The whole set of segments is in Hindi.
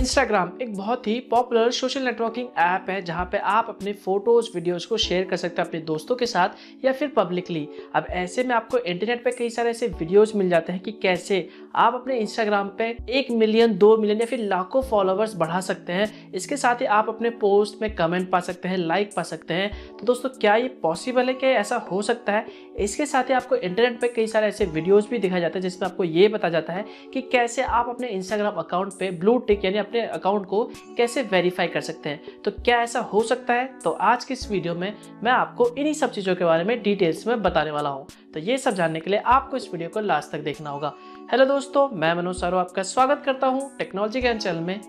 इंस्टाग्राम एक बहुत ही पॉपुलर सोशल नेटवर्किंग ऐप है, जहाँ पे आप अपने फ़ोटोज़ वीडियोस को शेयर कर सकते हैं अपने दोस्तों के साथ या फिर पब्लिकली अब ऐसे में आपको इंटरनेट पे कई सारे ऐसे वीडियोस मिल जाते हैं कि कैसे आप अपने इंस्टाग्राम पे एक मिलियन दो मिलियन या फिर लाखों फॉलोअर्स बढ़ा सकते हैं। इसके साथ ही आप अपने पोस्ट में कमेंट पा सकते हैं लाइक पा सकते हैं। तो दोस्तों, क्या ये पॉसिबल है क्या ऐसा हो सकता है? इसके साथ ही आपको इंटरनेट पर कई सारे ऐसे वीडियोज़ भी दिखाए जाते हैं, जिसमें आपको ये बताया जाता है कि कैसे आप अपने इंस्टाग्राम अकाउंट पर ब्लू टिक यानी अपने अकाउंट को कैसे वेरीफाई कर सकते हैं? तो क्या ऐसा हो सकता है? तो आज की इस वीडियो में मैं आपको इन्हीं सब चीज़ों के बारे में डिटेल्स में बताने वाला हूँ। तो ये सब जानने के लिए आपको इस वीडियो को लास्ट तक देखना होगा। हेलो दोस्तों, मैं मनोज सारो आपका स्वागत करता हूँ टेक्नोलॉजी ज्ञान चैनल में।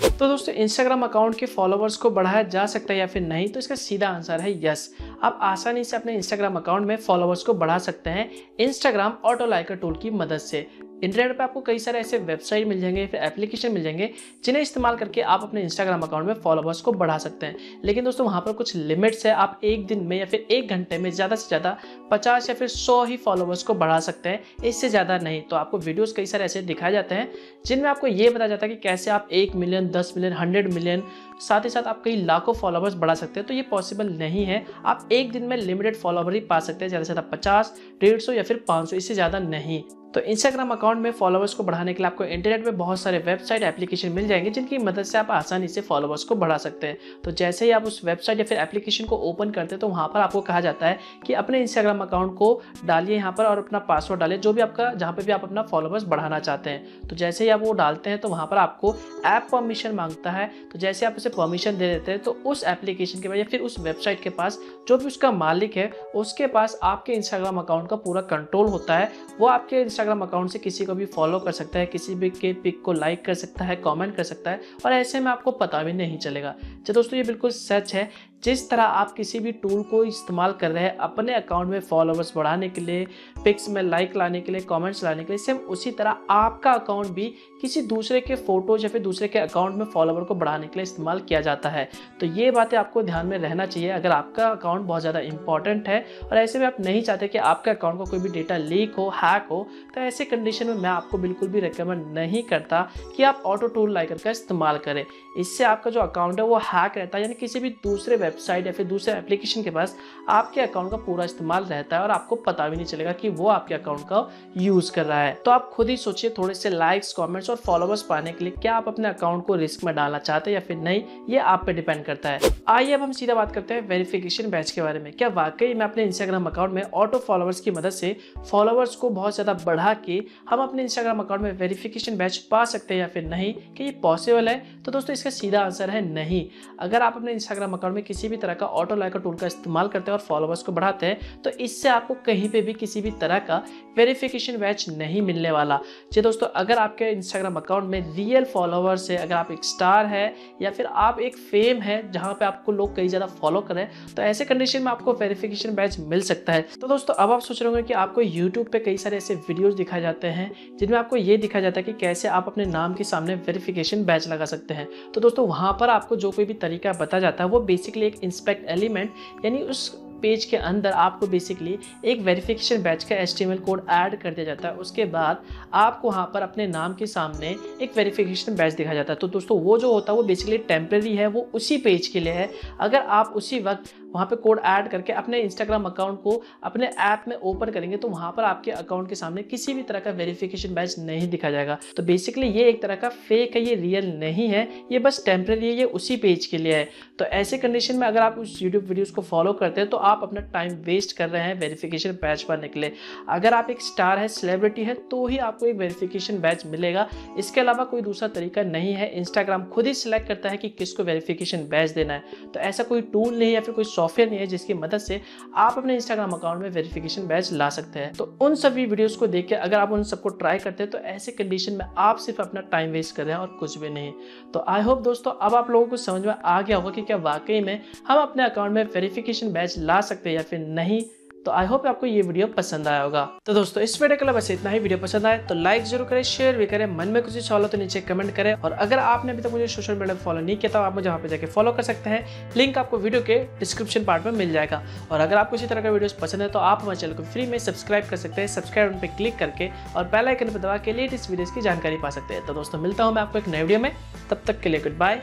तो दोस्तों इंस्टाग्राम अकाउंट के फॉलोअर्स को बढ़ाया जा सकता है या फिर नहीं? तो इसका सीधा आंसर है यस आप आसानी से अपने इंस्टाग्राम अकाउंट में फॉलोअर्स को बढ़ा सकते हैं इंस्टाग्राम ऑटो लाइकर टूल की मदद से। इंटरनेट पर आपको कई सारे ऐसे वेबसाइट मिल जाएँगे, फिर एप्लीकेशन मिल जाएँगे, जिन्हें इस्तेमाल करके आप अपने इंस्टाग्राम अकाउंट में फॉलोअर्स को बढ़ा सकते हैं। लेकिन दोस्तों, वहाँ पर कुछ लिमिट्स है। आप एक दिन में या फिर एक घंटे में ज़्यादा से ज़्यादा पचास या फिर सौ ही फॉलोअर्स को बढ़ा सकते हैं। इससे ज़्यादा नहीं। तो आपको वीडियोज़ कई सारे ऐसे दिखाए जाते हैं, जिनमें आपको ये बताया जाता है कि कैसे आप एक मिलियन दस मिलियन हंड्रेड मिलियन साथ ही साथ आप कई लाखों फॉलोवर्स बढ़ा सकते हैं तो ये पॉसिबल नहीं है। आप एक दिन में लिमिटेड फॉलोवर ही पा सकते हैं, ज़्यादा से ज़्यादा पचास, डेढ़ सौ या फिर पाँच सौ, इससे ज़्यादा नहीं। तो इंस्टाग्राम अकाउंट में फॉलोवर्स को बढ़ाने के लिए आपको इंटरनेट में बहुत सारे वेबसाइट एप्लीकेशन मिल जाएँगे, जिनकी मदद से आप आसानी से फॉलोवर्स को बढ़ा सकते हैं। तो जैसे ही आप उस वेबसाइट या फिर एप्लीकेशन को ओपन करते हैं तो वहाँ पर आपको कहा जाता है कि अपने इंस्टाग्राम अकाउंट को डालिए यहाँ पर और अपना पासवर्ड डालिए, जो भी आपका, जहाँ पर भी आप अपना फॉलोवर्स बढ़ाना चाहते हैं। तो जैसे ही आप वो डालते हैं तो वहाँ पर आपको ऐप परमिशन माँगता है। तो जैसे आप उसे परमिशन दे देते हैं तो उस एप्लीकेशन के पास या फिर उस वेबसाइट के पास जो भी उसका मालिक है, उसके पास आपके इंस्टाग्राम अकाउंट का पूरा कंट्रोल होता है। वो आपके इंस्टाग्राम अकाउंट से किसी को भी फॉलो कर सकता है, किसी भी के पिक को लाइक कर सकता है कमेंट कर सकता है और ऐसे में आपको पता भी नहीं चलेगा। तो दोस्तों, ये बिल्कुल सच है जिस तरह आप किसी भी टूल को इस्तेमाल कर रहे हैं, अपने अकाउंट में फॉलोअर्स बढ़ाने के लिए पिक्स में लाइक लाने के लिए कमेंट्स लाने के लिए सेम उसी तरह आपका अकाउंट भी किसी दूसरे के फ़ोटोज़ या फिर दूसरे के अकाउंट में फॉलोवर को बढ़ाने के लिए इस्तेमाल किया जाता है। तो ये बातें आपको ध्यान में रहना चाहिए। अगर आपका अकाउंट बहुत ज़्यादा इंपॉर्टेंट है और ऐसे में आप नहीं चाहते कि आपके अकाउंट का को कोई भी डेटा लीक हो हैक हो तो ऐसे कंडीशन में मैं आपको बिल्कुल भी रिकमेंड नहीं करता कि आप ऑटो टूल लाइकर का इस्तेमाल करें। इससे आपका जो अकाउंट है वो हैक रहता है, यानी किसी भी दूसरे वेबसाइट या फिर दूसरे एप्लीकेशन के पास आपके अकाउंट का पूरा इस्तेमाल रहता है और आपको पता भी नहीं चलेगा कि वो आपके अकाउंट का यूज़ कर रहा है। तो आप खुद ही सोचिए थोड़े से लाइक्स कॉमेंट्स और फॉलोवर्स पाने के लिए क्या आप अपने अकाउंट को रिस्क में डालना चाहते हैं या फिर नहीं, ये आप पे डिपेंड करता है। आइए अब हम सीधा बात करते हैं वेरिफिकेशन बैच के बारे में। क्या वाकई में अपने इंस्टाग्राम अकाउंट में ऑटो फॉलोवर्स की मदद से फॉलोवर्स को बहुत ज़्यादा बढ़ा के हम अपने इंस्टाग्राम अकाउंट में वेरिफिकेशन बैच पा सकते हैं या फिर नहीं कि ये पॉसिबल है? तो दोस्तों, इसका सीधा आंसर है नहीं। अगर आप अपने इंस्टाग्राम अकाउंट में किसी भी तरह का ऑटो लाइकर टूल का इस्तेमाल करते हैं और फॉलोवर्स को बढ़ाते हैं तो इससे आपको कहीं पे भी किसी भी तरह का वेरिफिकेशन बैच नहीं मिलने वाला। जी दोस्तों, अगर आपके इंस्टाग्राम अकाउंट में रियल फॉलोवर्स है, अगर आप एक स्टार है, या फिर आप एक फेम है, जहाँ पे आपको लोग कई ज़्यादा फॉलो करें तो ऐसे कंडीशन में आपको वेरिफिकेशन बैच मिल सकता है। तो दोस्तों, अब आप सोच रहे होंगे कि आपको यूट्यूब पे कई सारे ऐसे वीडियोस दिखाए जाते हैं, जिनमें आपको ये दिखाया जाता है कि कैसे आप अपने नाम के सामने वेरिफिकेशन बैच लगा सकते हैं। तो दोस्तों, वहाँ पर आपको जो कोई भी तरीका बताया जाता है, वो बेसिकली एक इंस्पेक्ट एलिमेंट यानी उस पेज के अंदर आपको बेसिकली एक वेरिफिकेशन बैच का एच कोड ऐड कर दिया जाता है। उसके बाद आपको वहाँ पर अपने नाम के सामने एक वेरिफिकेशन बैच दिखाया जाता है। तो दोस्तों, वो जो होता है, वो बेसिकली टेम्प्रेरी है, वो उसी पेज के लिए है। अगर आप उसी वक्त वहाँ पे कोड ऐड करके अपने इंस्टाग्राम अकाउंट को अपने ऐप में ओपन करेंगे तो वहाँ पर आपके अकाउंट के सामने किसी भी तरह का वेरिफिकेशन बैच नहीं दिखा जाएगा। तो बेसिकली ये एक तरह का फेक है, ये रियल नहीं है, ये बस टेम्प्रेरी है, ये उसी पेज के लिए है। तो ऐसे कंडीशन में अगर आप उस यूट्यूब वीडियोज़ को फॉलो करते हैं तो आप अपना टाइम वेस्ट कर रहे हैं वेरिफिकेशन बैच पाने के लिए अगर आप एक स्टार है सेलिब्रिटी है तो ही आपको एक वेरिफिकेशन बैच मिलेगा। इसके अलावा कोई दूसरा तरीका नहीं है। इंस्टाग्राम खुद ही सिलेक्ट करता है कि किसको वेरिफिकेशन बैच देना है। तो ऐसा कोई टूल नहीं या फिर कोई सॉफ्टवेयर नहीं है जिसकी मदद से आप अपने इंस्टाग्राम अकाउंट में वेरिफिकेशन बैच ला सकते हैं। तो उन सभी वीडियोस को देख के अगर आप उन सबको ट्राई करते हैं तो ऐसे कंडीशन में आप सिर्फ़ अपना टाइम वेस्ट कर रहे हैं और कुछ भी नहीं। तो आई होप दोस्तों, अब आप लोगों को समझ में आ गया होगा कि क्या वाकई में हम अपने अकाउंट में वेरिफिकेशन बैच ला सकते हैं या फिर नहीं। तो आई होप आपको ये वीडियो पसंद आया होगा। तो दोस्तों, इस वीडियो के लिए बस इतना ही। वीडियो पसंद आए तो लाइक ज़रूर करें शेयर भी करें, मन में कुछ सवाल हो तो नीचे कमेंट करें। और अगर आपने अभी तक तो मुझे सोशल मीडिया पर फॉलो नहीं किया तो आप मुझे वहाँ पे जाकर फॉलो कर सकते हैं। लिंक आपको वीडियो के डिस्क्रिप्शन पार्ट में मिल जाएगा। और अगर आपको इसी तरह का वीडियो पसंद है तो आप हमारे चैनल को फ्री में सब्सक्राइब कर सकते हैं। सब्सक्राइब पर क्लिक करके और आइकन पर दबा के लेटेस्ट वीडियोस की जानकारी पा सकते हैं। तो दोस्तों, मिलता हूँ मैं आपको एक नए वीडियो में। तब तक के लिए गुड बाय